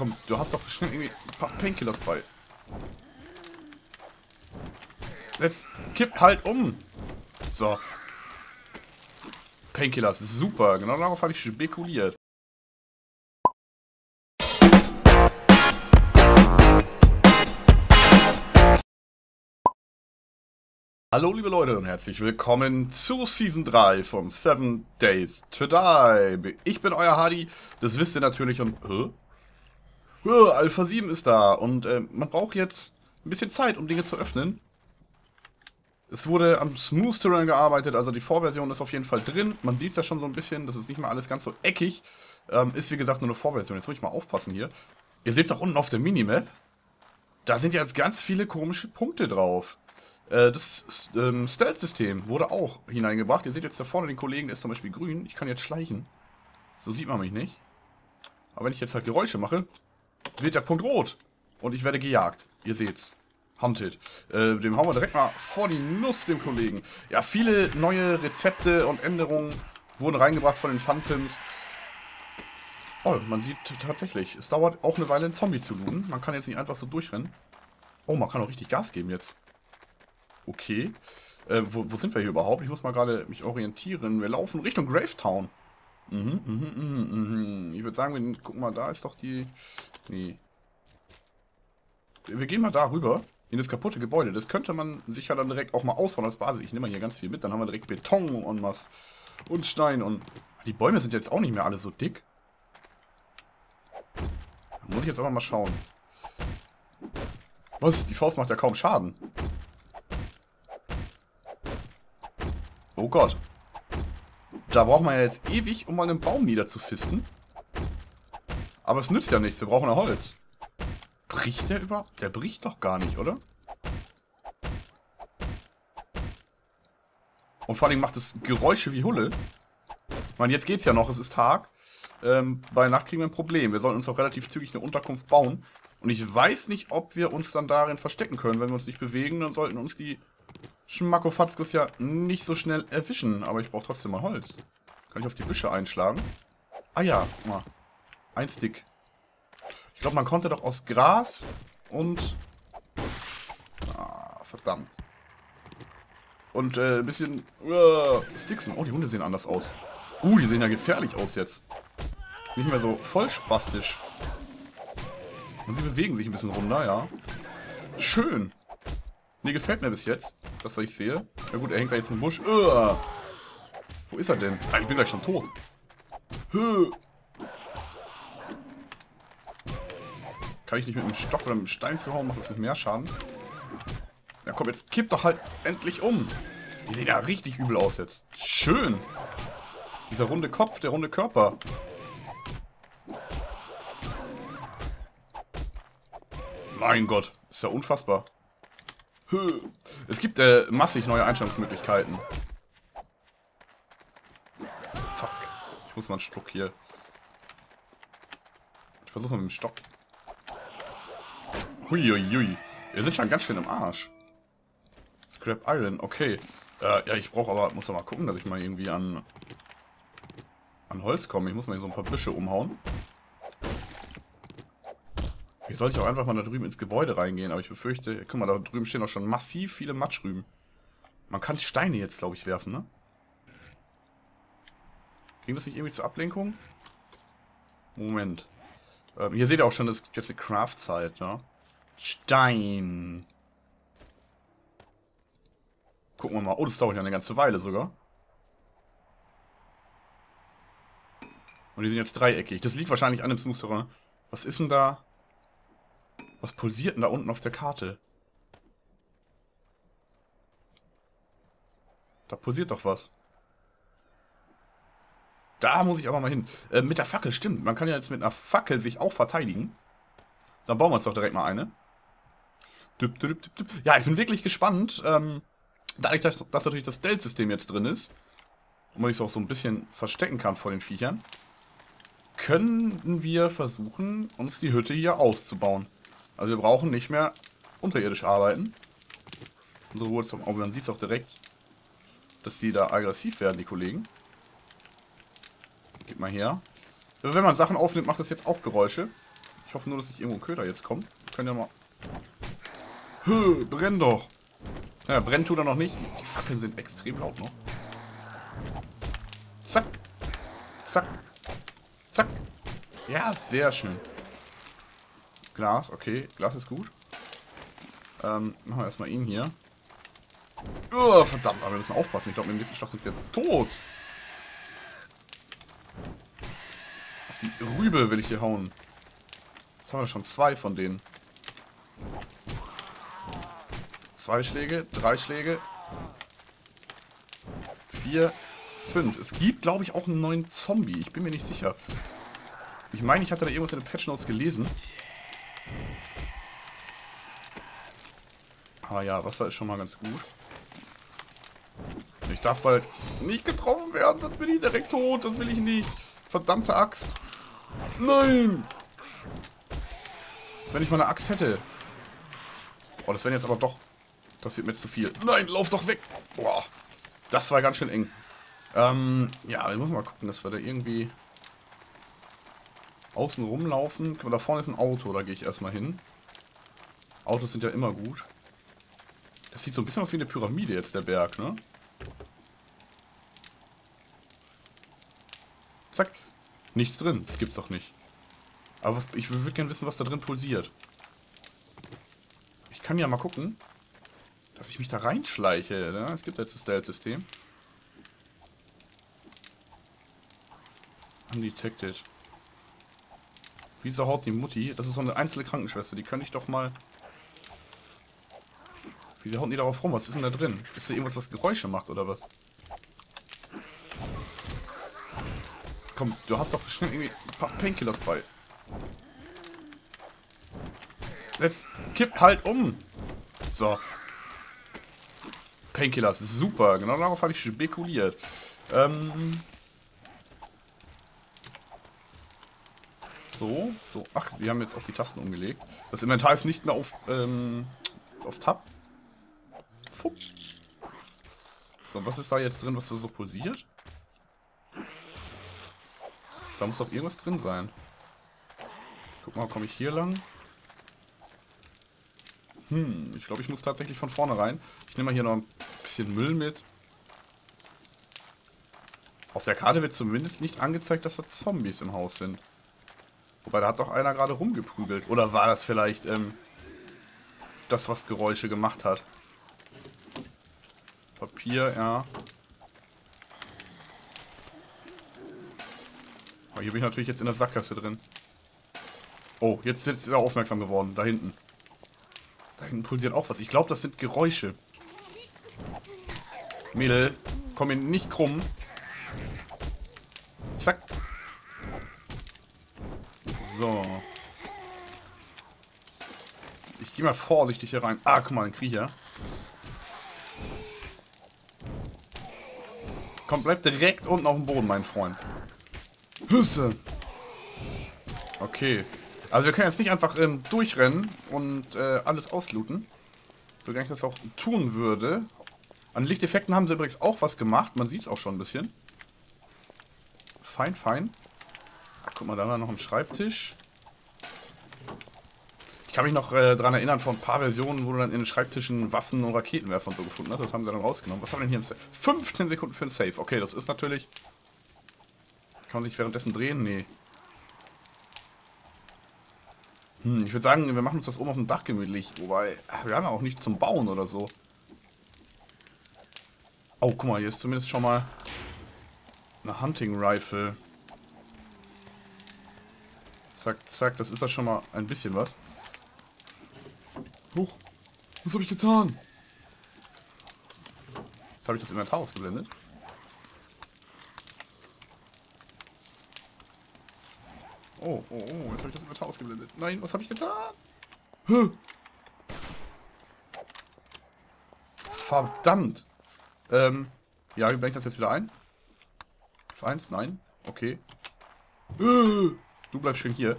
komm, du hast doch bestimmt irgendwie ein paar Painkillers bei. Jetzt kipp halt um. So. Painkillers, super. Genau darauf habe ich spekuliert. Hallo liebe Leute und herzlich willkommen zu Season 3 von 7 Days to Die. Ich bin euer Hardy, das wisst ihr natürlich und... Hä? Alpha 7 ist da und äh, man braucht jetzt ein bisschen Zeit, um Dinge zu öffnen. Es wurde am Smooth Terrain gearbeitet, also die Vorversion ist auf jeden Fall drin. Man sieht es ja schon so ein bisschen, das ist nicht mehr alles ganz so eckig. Ähm, ist wie gesagt nur eine Vorversion, jetzt muss ich mal aufpassen hier. Ihr seht es auch unten auf der Minimap. Da sind jetzt ganz viele komische Punkte drauf. Äh, das ähm, Stealth-System wurde auch hineingebracht. Ihr seht jetzt da vorne den Kollegen, der ist zum Beispiel grün. Ich kann jetzt schleichen. So sieht man mich nicht. Aber wenn ich jetzt halt Geräusche mache, wird der Punkt rot. Und ich werde gejagt. Ihr seht's. Hunted. Äh, dem hauen wir direkt mal vor die Nuss, dem Kollegen. Ja, viele neue Rezepte und Änderungen wurden reingebracht von den Phantoms. Oh, man sieht tatsächlich, es dauert auch eine Weile, einen Zombie zu looten. Man kann jetzt nicht einfach so durchrennen. Oh, man kann auch richtig Gas geben jetzt. Okay. Äh, wo, wo, sind wir hier überhaupt? Ich muss mal gerade mich orientieren. Wir laufen Richtung Gravetown. Mhm, mhm, mhm, mhm. Ich würde sagen, wir gucken mal, da ist doch die... Nee. Wir gehen mal da rüber, in das kaputte Gebäude. Das könnte man sich ja dann direkt auch mal ausbauen als Basis. Ich nehme mal hier ganz viel mit. Dann haben wir direkt Beton und was. Und Stein und... Die Bäume sind jetzt auch nicht mehr alle so dick. Da muss ich jetzt aber mal schauen. Was? Die Faust macht ja kaum Schaden. Oh Gott. Da braucht man ja jetzt ewig, um mal einen Baum niederzufisten. Aber es nützt ja nichts, wir brauchen ja Holz. Bricht der überhaupt? Der bricht doch gar nicht, oder? Und vor allem macht es Geräusche wie Hulle. Ich meine, jetzt geht's ja noch, es ist Tag. Ähm, bei Nacht kriegen wir ein Problem. Wir sollten uns auch relativ zügig eine Unterkunft bauen. Und ich weiß nicht, ob wir uns dann darin verstecken können. Wenn wir uns nicht bewegen, dann sollten uns die Schmackofatzkus ja nicht so schnell erwischen. Aber ich brauche trotzdem mal Holz. Kann ich auf die Büsche einschlagen? Ah ja, guck mal. Ein Stick. Ich glaube, man konnte doch aus Gras und... Ah, verdammt. Und äh, ein bisschen... Uh, Sticksen. Oh, die Hunde sehen anders aus. Uh, die sehen ja gefährlich aus jetzt. Nicht mehr so voll spastisch. Und sie bewegen sich ein bisschen runter, ja. Schön. Nee, gefällt mir bis jetzt, das, was ich sehe. Na gut, er hängt da jetzt im Busch. Uah. Wo ist er denn? Ah, ich bin gleich schon tot. Kann ich nicht mit einem Stock oder mit einem Stein zuhauen? Macht das nicht mehr Schaden? Ja komm, jetzt kipp doch halt endlich um. Die sehen ja richtig übel aus jetzt. Schön. Dieser runde Kopf, der runde Körper. Mein Gott, ist ja unfassbar. Es gibt äh, massig neue Einstellungsmöglichkeiten. Fuck. Ich muss mal einen Stock hier. Ich versuche mit dem Stock. Huiuiui. Wir sind schon ganz schön im Arsch. Scrap Iron, okay. Äh, ja, ich brauche aber, muss doch mal gucken, dass ich mal irgendwie an, an Holz komme. Ich muss mal hier so ein paar Büsche umhauen. Hier sollte ich auch einfach mal da drüben ins Gebäude reingehen, aber ich befürchte, guck mal, da drüben stehen auch schon massiv viele Matschrüben. Man kann Steine jetzt, glaube ich, werfen, ne? Ging das nicht irgendwie zur Ablenkung? Moment. Ähm, hier seht ihr auch schon, es gibt jetzt eine Craft-Zeit, ja? Stein. Gucken wir mal. Oh, das dauert ja eine ganze Weile sogar. Und die sind jetzt dreieckig. Das liegt wahrscheinlich an dem Smooth Was ist denn da? Was pulsiert denn da unten auf der Karte? Da pulsiert doch was. Da muss ich aber mal hin. Äh, mit der Fackel, stimmt. Man kann ja jetzt mit einer Fackel sich auch verteidigen. Dann bauen wir uns doch direkt mal eine. Ja, ich bin wirklich gespannt. Ähm, dadurch, dass, dass natürlich das Stealth-System jetzt drin ist und man sich auch so ein bisschen verstecken kann vor den Viechern, können wir versuchen, uns die Hütte hier auszubauen. Also wir brauchen nicht mehr unterirdisch arbeiten. So, jetzt, oh, man sieht es auch direkt, dass die da aggressiv werden, die Kollegen. Gib mal her. Wenn man Sachen aufnimmt, macht das jetzt auch Geräusche. Ich hoffe nur, dass nicht irgendwo ein Köder jetzt kommt. Können ja mal... Hö, brenn doch! Ja, brennt tut er noch nicht. Die Fackeln sind extrem laut noch. Zack. Zack. Zack. Ja, sehr schön. Glas, okay. Glas ist gut. Ähm, machen wir erstmal ihn hier. Oh, verdammt, aber wir müssen aufpassen. Ich glaube, im nächsten Schlag sind wir tot. Auf die Rübe will ich hier hauen. Jetzt haben wir schon zwei von denen. Zwei Schläge, drei Schläge. Vier, fünf. Es gibt, glaube ich, auch einen neuen Zombie. Ich bin mir nicht sicher. Ich meine, ich hatte da irgendwas in den Patch Notes gelesen. Ah ja, Wasser ist schon mal ganz gut. Ich darf halt nicht getroffen werden, sonst bin ich direkt tot. Das will ich nicht. Verdammte Axt. Nein! Wenn ich mal eine Axt hätte. Oh, das wäre jetzt aber doch... Das wird mir jetzt zu viel. Nein, lauf doch weg! Boah, das war ganz schön eng. Ähm, ja, wir müssen mal gucken, dass wir da irgendwie außen rumlaufen. Da vorne ist ein Auto, da gehe ich erstmal hin. Autos sind ja immer gut. Das sieht so ein bisschen aus wie eine Pyramide jetzt, der Berg, ne? Zack. Nichts drin. Das gibt's doch nicht. Aber was, ich würde gerne wissen, was da drin pulsiert. Ich kann ja mal gucken, dass ich mich da reinschleiche. Ne? Es gibt jetzt das Stealth-System. Undetected. Wieso haut die Mutti? Das ist so eine einzelne Krankenschwester. Die könnte ich doch mal... Wieso hauen die darauf rum? Was ist denn da drin? Ist da irgendwas, was Geräusche macht oder was? Komm, du hast doch bestimmt irgendwie ein paar Painkillers bei. Jetzt kipp halt um. So. Painkillers, super. Genau darauf habe ich spekuliert. Ähm. So, so. Ach, wir haben jetzt auch die Tasten umgelegt. Das Inventar ist nicht mehr auf, ähm, auf Tab. Fupp. So, was ist da jetzt drin, was da so pulsiert? Da muss doch irgendwas drin sein. Guck mal, komme ich hier lang? Hm, ich glaube, ich muss tatsächlich von vorne rein. Ich nehme mal hier noch ein bisschen Müll mit. Auf der Karte wird zumindest nicht angezeigt, dass da Zombies im Haus sind. Wobei, da hat doch einer gerade rumgeprügelt. Oder war das vielleicht ähm, das, was Geräusche gemacht hat? Papier, ja. Aber hier bin ich natürlich jetzt in der Sackgasse drin. Oh, jetzt ist er aufmerksam geworden. Da hinten. Da hinten pulsiert auch was. Ich glaube, das sind Geräusche. Mädel, komm mir nicht krumm. Zack. So. Ich gehe mal vorsichtig hier rein. Ah, guck mal, ein Kriecher. Komm, bleib direkt unten auf dem Boden, mein Freund. Hüsse. Okay. Also wir können jetzt nicht einfach ähm, durchrennen und äh, alles auslooten. So gar nicht das auch tun würde. An Lichteffekten haben sie übrigens auch was gemacht. Man sieht es auch schon ein bisschen. Fein, fein. Guck mal, da war noch ein Schreibtisch. Ich kann mich noch äh, daran erinnern, vor ein paar Versionen, wo du dann in den Schreibtischen Waffen und Raketenwerfer und so gefunden hast. Das haben sie dann rausgenommen. Was haben wir denn hier im Safe? 15 Sekunden für ein Safe. Okay, das ist natürlich kann man sich währenddessen drehen? Nee. Hm, ich würde sagen, wir machen uns das oben auf dem Dach gemütlich. Wobei, wir haben ja auch nichts zum Bauen oder so. Oh, guck mal, hier ist zumindest schon mal eine Hunting Rifle. Zack, zack, das ist das schon mal ein bisschen was. Huch, was habe ich getan? Jetzt habe ich das Inventar ausgeblendet. Oh, oh, oh, jetzt habe ich das Inventar ausgeblendet. Nein, was habe ich getan? Huh. Verdammt. Ähm, ja, wie blende ich das jetzt wieder ein? Auf eins? Nein. Okay. Du bleibst schön hier.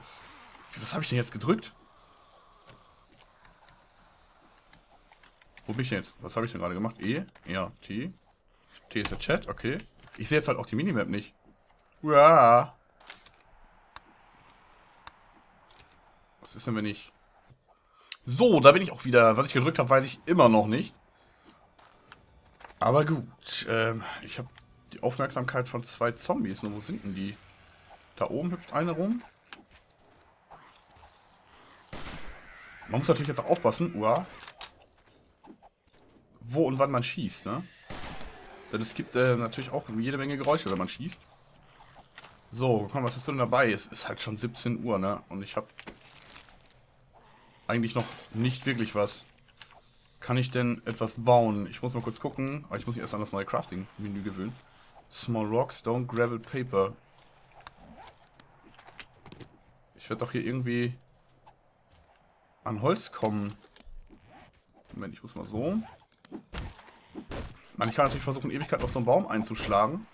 Was habe ich denn jetzt gedrückt? Wo bin ich denn jetzt? Was habe ich denn gerade gemacht? E? Ja, T. T ist der Chat, okay. Ich sehe jetzt halt auch die Minimap nicht. Ja. Was ist denn, wenn ich... So, da bin ich auch wieder. Was ich gedrückt habe, weiß ich immer noch nicht. Aber gut. Ähm, ich habe die Aufmerksamkeit von zwei Zombies. Nur wo sind denn die? Da oben hüpft eine rum. Man muss natürlich jetzt auch aufpassen, uah, wo und wann man schießt, ne? Denn es gibt äh, natürlich auch jede Menge Geräusche, wenn man schießt. So, komm, was ist denn dabei? Es ist halt schon 17 Uhr, ne? Und ich habe eigentlich noch nicht wirklich was. Kann ich denn etwas bauen? Ich muss mal kurz gucken. Aber ich muss mich erst an das neue Crafting-Menü gewöhnen. Small Rock, Stone, Gravel, Paper. Ich werde doch hier irgendwie an Holz kommen. Moment, ich muss mal so. Man, ich kann natürlich versuchen, Ewigkeit auf so einen Baum einzuschlagen.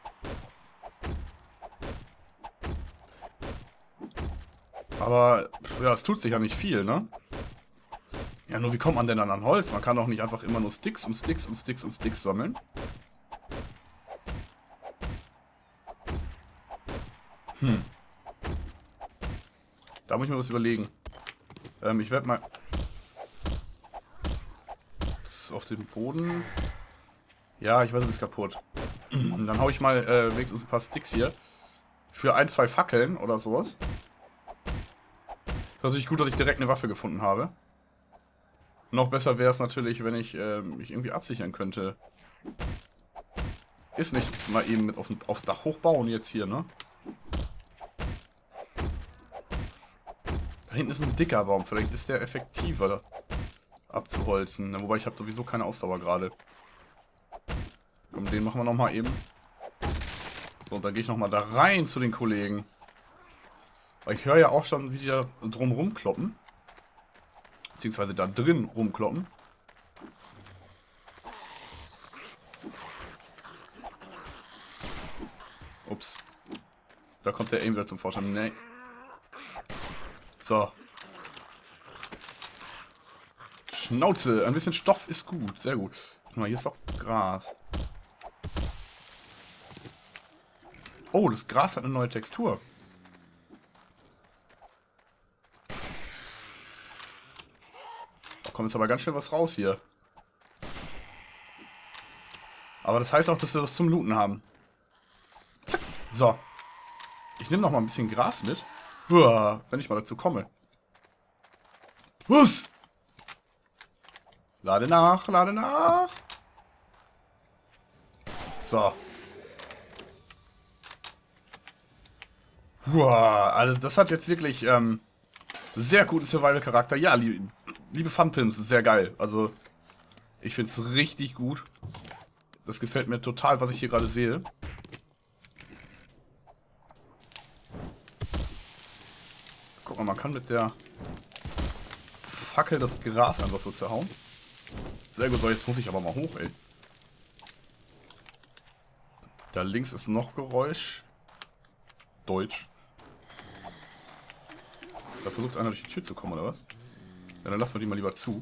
Aber, ja, es tut sich ja nicht viel, ne? Ja, nur wie kommt man denn dann an Holz? Man kann doch nicht einfach immer nur Sticks und Sticks und Sticks und Sticks sammeln. Hm. Da muss ich mir was überlegen. Ähm, ich werde mal... Das ist auf dem Boden. Ja, ich weiß, es ist kaputt. Dann hau ich mal äh, wenigstens ein paar Sticks hier. Für ein, zwei Fackeln oder sowas. Natürlich gut, dass ich direkt eine Waffe gefunden habe. Noch besser wäre es natürlich, wenn ich äh, mich irgendwie absichern könnte. Ist nicht mal eben mit auf, aufs Dach hochbauen jetzt hier, ne? Da hinten ist ein dicker Baum. Vielleicht ist der effektiver abzuholzen. Wobei ich habe sowieso keine Ausdauer gerade. Komm, den machen wir nochmal eben. So, und dann gehe ich nochmal da rein zu den Kollegen. Weil ich höre ja auch schon, wie die da drum rumkloppen. Beziehungsweise da drin rumkloppen. Ups. Da kommt der Aim wieder zum Vorschein. Nee. So. Schnauze. Ein bisschen Stoff ist gut. Sehr gut. Guck mal, hier ist doch Gras. Oh, das Gras hat eine neue Textur. Da kommt jetzt aber ganz schön was raus hier. Aber das heißt auch, dass wir was zum Looten haben. So. Ich nehme noch mal ein bisschen Gras mit. Uah, wenn ich mal dazu komme. Was? Lade nach, lade nach. So. Uah, also das hat jetzt wirklich ähm, sehr guten Survival-Charakter. Ja, liebe, liebe Funpimps, sehr geil. Also, ich finde es richtig gut. Das gefällt mir total, was ich hier gerade sehe. Guck mal, man kann mit der Fackel das Gras einfach so zerhauen. Sehr gut, so jetzt muss ich aber mal hoch, ey. Da links ist noch Geräusch. Deutsch. Da versucht einer durch die Tür zu kommen, oder was? Ja, dann lassen wir die mal lieber zu.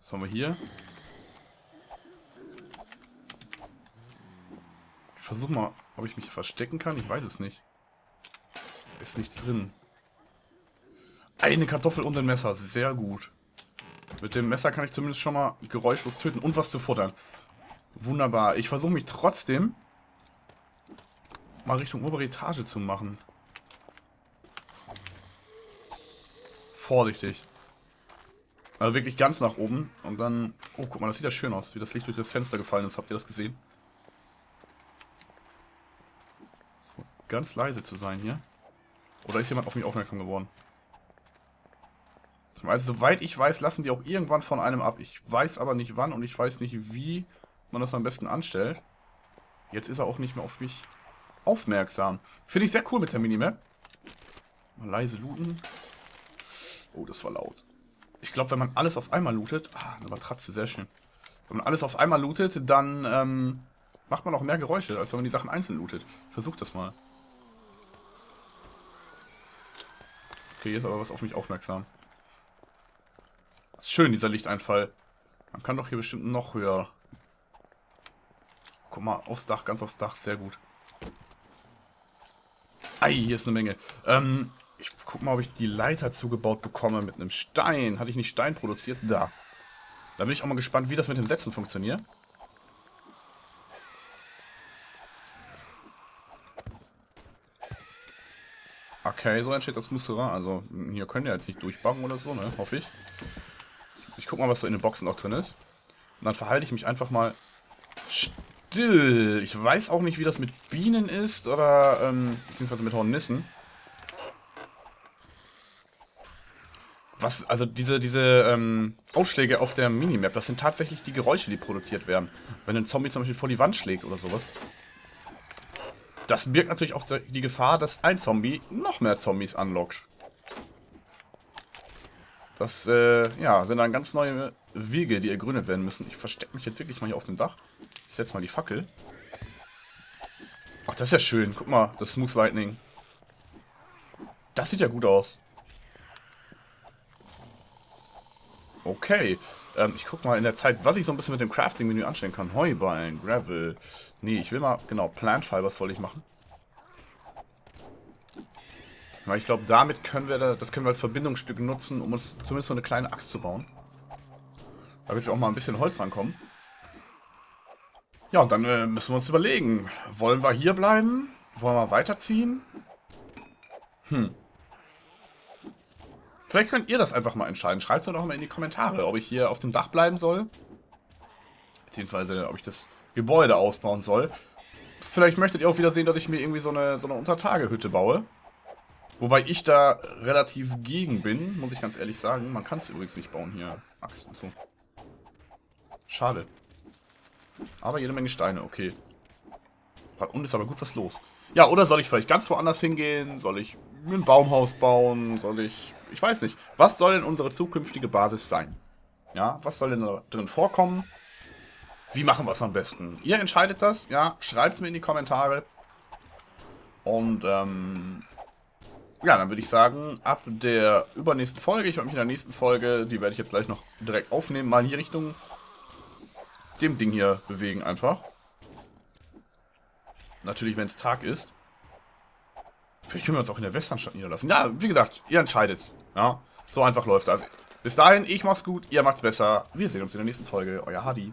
Was haben wir hier? Ich versuche mal, ob ich mich verstecken kann. Ich weiß es nicht. Ist nichts drin. Eine Kartoffel und ein Messer. Sehr gut. Mit dem Messer kann ich zumindest schon mal geräuschlos töten und was zu futtern. Wunderbar. Ich versuche mich trotzdem mal Richtung obere Etage zu machen. Vorsichtig. Also wirklich ganz nach oben. Und dann... Oh, guck mal, das sieht ja schön aus, wie das Licht durch das Fenster gefallen ist. Habt ihr das gesehen? Ganz leise zu sein hier. Oder ist jemand auf mich aufmerksam geworden? Also, soweit ich weiß, lassen die auch irgendwann von einem ab. Ich weiß aber nicht wann und ich weiß nicht, wie man das am besten anstellt. Jetzt ist er auch nicht mehr auf mich aufmerksam. Finde ich sehr cool mit der Minimap. Mal leise looten. Oh, das war laut. Ich glaube, wenn man alles auf einmal lootet... Ah, eine Matratze, sehr schön. Wenn man alles auf einmal lootet, dann ähm, macht man auch mehr Geräusche, als wenn man die Sachen einzeln lootet. Versucht das mal. Okay, jetzt aber was auf mich aufmerksam. Schön, dieser Lichteinfall. Man kann doch hier bestimmt noch höher. Guck mal, aufs Dach, ganz aufs Dach, sehr gut. Ei, hier ist eine Menge. Ähm, Ich guck mal, ob ich die Leiter zugebaut bekomme mit einem Stein. Hatte ich nicht Stein produziert? Da. Da bin ich auch mal gespannt, wie das mit dem Setzen funktioniert. Okay, so entsteht das Musterer. Also, hier können wir jetzt nicht durchbauen oder so, ne? Hoffe ich. Ich guck mal, was so in den Boxen noch drin ist. Und dann verhalte ich mich einfach mal still. Ich weiß auch nicht, wie das mit Bienen ist oder, ähm, beziehungsweise mit Hornissen. Was, also diese, diese ähm, Ausschläge auf der Minimap, das sind tatsächlich die Geräusche, die produziert werden. Wenn ein Zombie zum Beispiel vor die Wand schlägt oder sowas. Das birgt natürlich auch die Gefahr, dass ein Zombie noch mehr Zombies anlockt. Das, äh, ja, sind dann ganz neue Wege, die ergründet werden müssen. Ich verstecke mich jetzt wirklich mal hier auf dem Dach. Ich setze mal die Fackel. Ach, das ist ja schön. Guck mal, das Smooth Lightning. Das sieht ja gut aus. Okay. Ähm, ich guck mal in der Zeit, was ich so ein bisschen mit dem Crafting-Menü anstellen kann. Heuballen, Gravel. Nee, ich will mal, genau, Plant Fibers wollte ich machen. Weil ich glaube, damit können wir, das können wir als Verbindungsstück nutzen, um uns zumindest so eine kleine Axt zu bauen. Damit wir auch mal ein bisschen Holz rankommen. Ja, und dann äh, müssen wir uns überlegen. Wollen wir hier bleiben? Wollen wir weiterziehen? Hm. Vielleicht könnt ihr das einfach mal entscheiden. Schreibt es doch mal in die Kommentare, ob ich hier auf dem Dach bleiben soll. Beziehungsweise, ob ich das Gebäude ausbauen soll. Vielleicht möchtet ihr auch wieder sehen, dass ich mir irgendwie so eine, so eine Untertagehütte baue. Wobei ich da relativ gegen bin, muss ich ganz ehrlich sagen. Man kann es übrigens nicht bauen hier. Axt und so. Schade. Aber jede Menge Steine, okay. Und ist aber gut was los. Ja, oder soll ich vielleicht ganz woanders hingehen? Soll ich ein Baumhaus bauen? Soll ich... Ich weiß nicht. Was soll denn unsere zukünftige Basis sein? Ja, was soll denn da drin vorkommen? Wie machen wir es am besten? Ihr entscheidet das, ja? Schreibt es mir in die Kommentare. Und, ähm... Ja, dann würde ich sagen, ab der übernächsten Folge, ich werde mich in der nächsten Folge, die werde ich jetzt gleich noch direkt aufnehmen, mal in die Richtung dem Ding hier bewegen einfach. Natürlich, wenn es Tag ist. Vielleicht können wir uns auch in der Westernstadt niederlassen. Ja, wie gesagt, ihr entscheidet. Ja, so einfach läuft das. Bis dahin, ich mach's gut, ihr macht's besser. Wir sehen uns in der nächsten Folge. Euer Hadi.